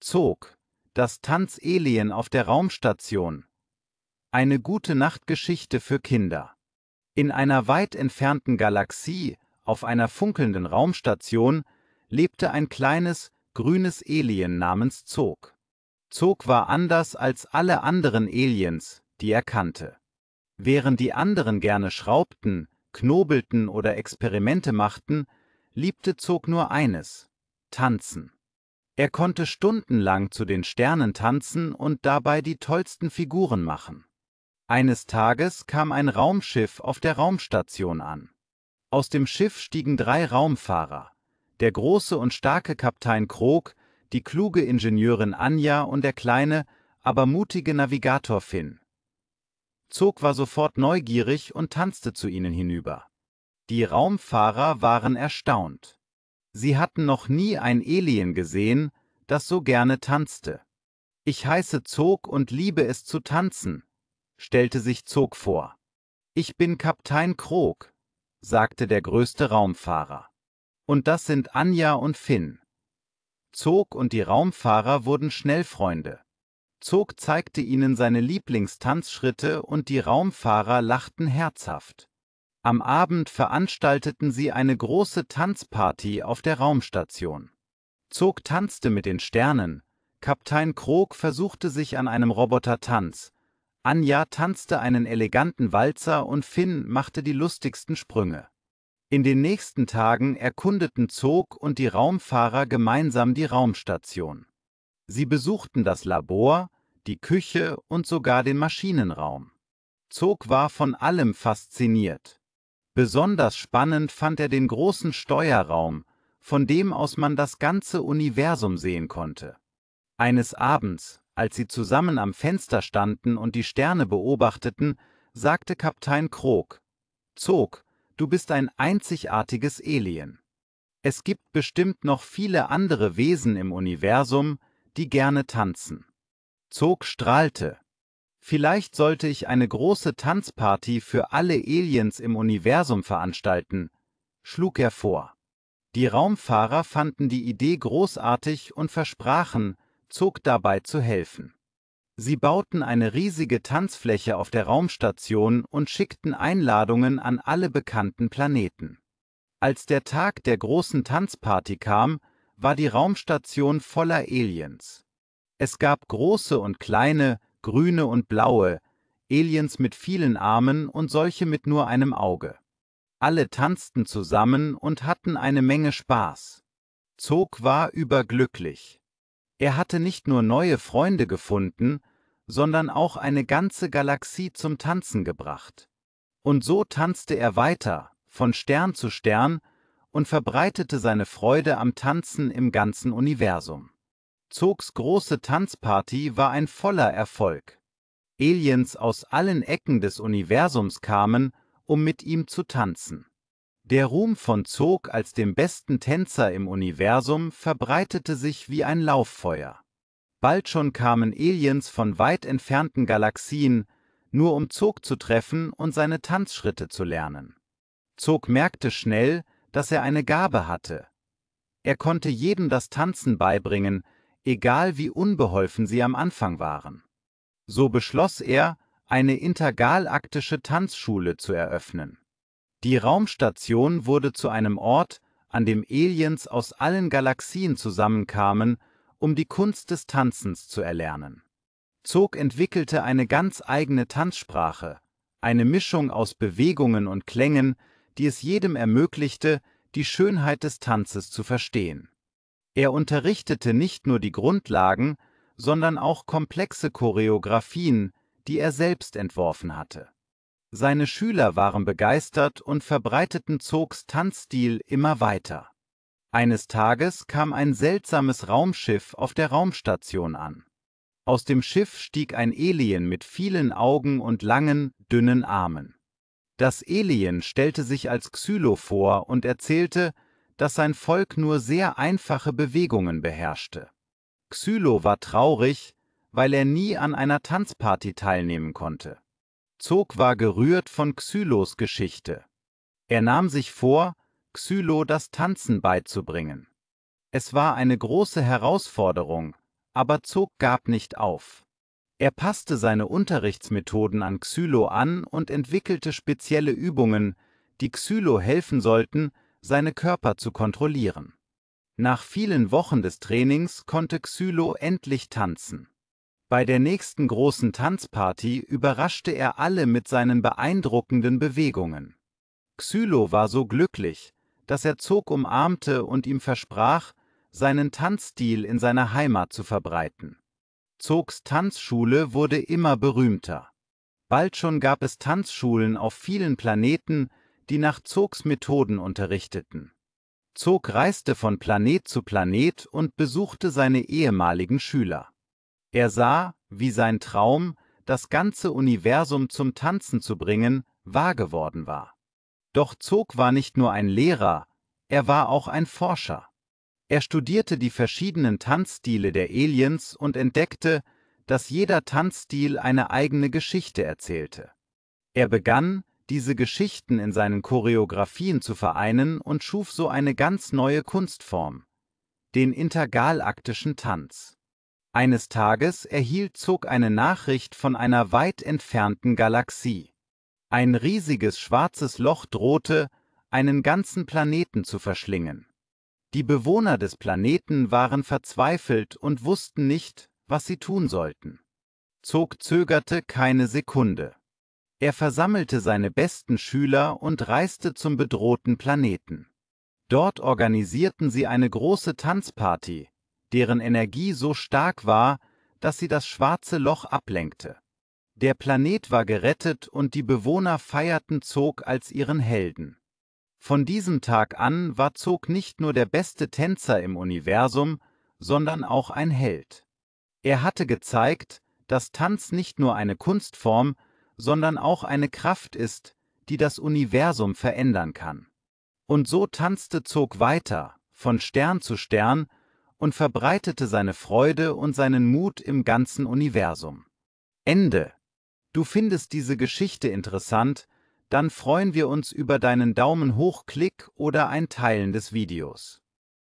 Zog, das Tanzelien auf der Raumstation. Eine gute Nachtgeschichte für Kinder. In einer weit entfernten Galaxie, auf einer funkelnden Raumstation, lebte ein kleines, grünes Alien namens Zog. Zog war anders als alle anderen Aliens, die er kannte. Während die anderen gerne schraubten, knobelten oder Experimente machten, liebte Zog nur eines: Tanzen. Er konnte stundenlang zu den Sternen tanzen und dabei die tollsten Figuren machen. Eines Tages kam ein Raumschiff auf der Raumstation an. Aus dem Schiff stiegen drei Raumfahrer, der große und starke Kapitän Krog, die kluge Ingenieurin Anja und der kleine, aber mutige Navigator Finn. Zog war sofort neugierig und tanzte zu ihnen hinüber. Die Raumfahrer waren erstaunt. Sie hatten noch nie ein Alien gesehen, das so gerne tanzte. Ich heiße Zog und liebe es zu tanzen, stellte sich Zog vor. Ich bin Kapitän Krog, sagte der größte Raumfahrer. Und das sind Anja und Finn. Zog und die Raumfahrer wurden schnell Freunde. Zog zeigte ihnen seine Lieblingstanzschritte und die Raumfahrer lachten herzhaft. Am Abend veranstalteten sie eine große Tanzparty auf der Raumstation. Zog tanzte mit den Sternen, Kapitän Krog versuchte sich an einem Robotertanz, Anja tanzte einen eleganten Walzer und Finn machte die lustigsten Sprünge. In den nächsten Tagen erkundeten Zog und die Raumfahrer gemeinsam die Raumstation. Sie besuchten das Labor, die Küche und sogar den Maschinenraum. Zog war von allem fasziniert. Besonders spannend fand er den großen Steuerraum, von dem aus man das ganze Universum sehen konnte. Eines Abends, als sie zusammen am Fenster standen und die Sterne beobachteten, sagte Kapitän Krog: Zog, du bist ein einzigartiges Alien. Es gibt bestimmt noch viele andere Wesen im Universum, die gerne tanzen. Zog strahlte. Vielleicht sollte ich eine große Tanzparty für alle Aliens im Universum veranstalten, schlug er vor. Die Raumfahrer fanden die Idee großartig und versprachen, Zog dabei zu helfen. Sie bauten eine riesige Tanzfläche auf der Raumstation und schickten Einladungen an alle bekannten Planeten. Als der Tag der großen Tanzparty kam, war die Raumstation voller Aliens. Es gab große und kleine, grüne und blaue, Aliens mit vielen Armen und solche mit nur einem Auge. Alle tanzten zusammen und hatten eine Menge Spaß. Zog war überglücklich. Er hatte nicht nur neue Freunde gefunden, sondern auch eine ganze Galaxie zum Tanzen gebracht. Und so tanzte er weiter, von Stern zu Stern, und verbreitete seine Freude am Tanzen im ganzen Universum. Zogs große Tanzparty war ein voller Erfolg. Aliens aus allen Ecken des Universums kamen, um mit ihm zu tanzen. Der Ruhm von Zog als dem besten Tänzer im Universum verbreitete sich wie ein Lauffeuer. Bald schon kamen Aliens von weit entfernten Galaxien, nur um Zog zu treffen und seine Tanzschritte zu lernen. Zog merkte schnell, dass er eine Gabe hatte. Er konnte jedem das Tanzen beibringen, egal wie unbeholfen sie am Anfang waren. So beschloss er, eine intergalaktische Tanzschule zu eröffnen. Die Raumstation wurde zu einem Ort, an dem Aliens aus allen Galaxien zusammenkamen, um die Kunst des Tanzens zu erlernen. Zog entwickelte eine ganz eigene Tanzsprache, eine Mischung aus Bewegungen und Klängen, die es jedem ermöglichte, die Schönheit des Tanzes zu verstehen. Er unterrichtete nicht nur die Grundlagen, sondern auch komplexe Choreografien, die er selbst entworfen hatte. Seine Schüler waren begeistert und verbreiteten Zogs Tanzstil immer weiter. Eines Tages kam ein seltsames Raumschiff auf der Raumstation an. Aus dem Schiff stieg ein Alien mit vielen Augen und langen, dünnen Armen. Das Alien stellte sich als Xylo vor und erzählte, dass sein Volk nur sehr einfache Bewegungen beherrschte. Xylo war traurig, weil er nie an einer Tanzparty teilnehmen konnte. Zog war gerührt von Xylos Geschichte. Er nahm sich vor, Xylo das Tanzen beizubringen. Es war eine große Herausforderung, aber Zog gab nicht auf. Er passte seine Unterrichtsmethoden an Xylo an und entwickelte spezielle Übungen, die Xylo helfen sollten, seine Körper zu kontrollieren. Nach vielen Wochen des Trainings konnte Xylo endlich tanzen. Bei der nächsten großen Tanzparty überraschte er alle mit seinen beeindruckenden Bewegungen. Xylo war so glücklich, dass er Zog umarmte und ihm versprach, seinen Tanzstil in seiner Heimat zu verbreiten. Zogs Tanzschule wurde immer berühmter. Bald schon gab es Tanzschulen auf vielen Planeten, die nach Zogs Methoden unterrichteten. Zog reiste von Planet zu Planet und besuchte seine ehemaligen Schüler. Er sah, wie sein Traum, das ganze Universum zum Tanzen zu bringen, wahr geworden war. Doch Zog war nicht nur ein Lehrer, er war auch ein Forscher. Er studierte die verschiedenen Tanzstile der Aliens und entdeckte, dass jeder Tanzstil eine eigene Geschichte erzählte. Er begann, diese Geschichten in seinen Choreografien zu vereinen und schuf so eine ganz neue Kunstform, den intergalaktischen Tanz. Eines Tages erhielt Zog eine Nachricht von einer weit entfernten Galaxie. Ein riesiges schwarzes Loch drohte, einen ganzen Planeten zu verschlingen. Die Bewohner des Planeten waren verzweifelt und wussten nicht, was sie tun sollten. Zog zögerte keine Sekunde. Er versammelte seine besten Schüler und reiste zum bedrohten Planeten. Dort organisierten sie eine große Tanzparty, deren Energie so stark war, dass sie das schwarze Loch ablenkte. Der Planet war gerettet und die Bewohner feierten Zog als ihren Helden. Von diesem Tag an war Zog nicht nur der beste Tänzer im Universum, sondern auch ein Held. Er hatte gezeigt, dass Tanz nicht nur eine Kunstform, sondern auch eine Kraft ist, die das Universum verändern kann. Und so tanzte Zog weiter, von Stern zu Stern, und verbreitete seine Freude und seinen Mut im ganzen Universum. Ende. Du findest diese Geschichte interessant, dann freuen wir uns über deinen Daumen hoch Klick oder ein Teilen des Videos.